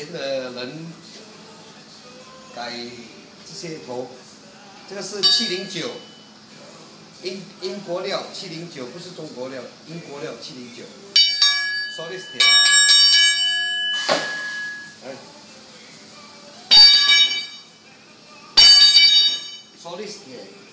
前的人改这些头，这个是七零九，英英国料七零九，不是中国料，英国料七零九，solid steel，哎，solid steel。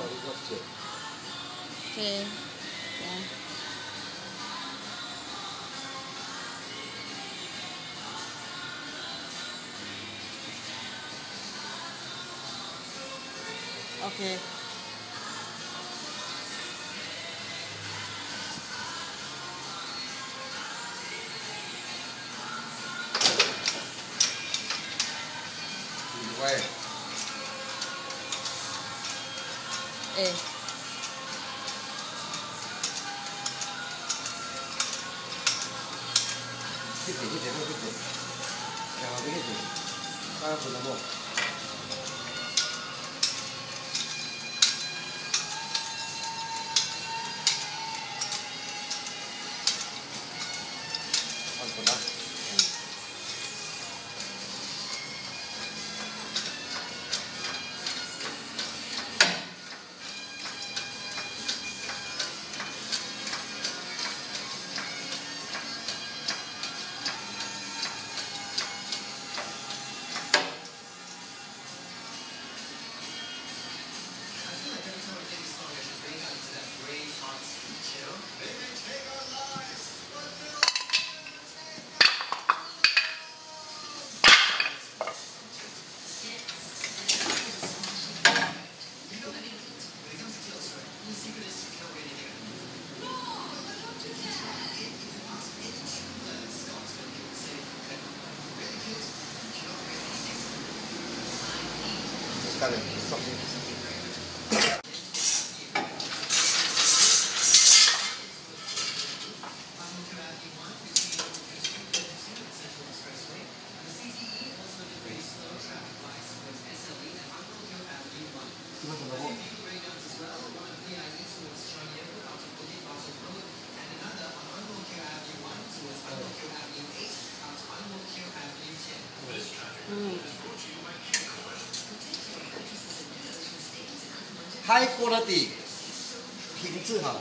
Okay. Yeah. Okay. Where? 对。一点一点都不多，然后这些，看复杂不？看复杂疲れる少し。you. High quality，品质好，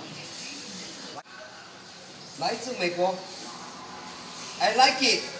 来自美国，I like it。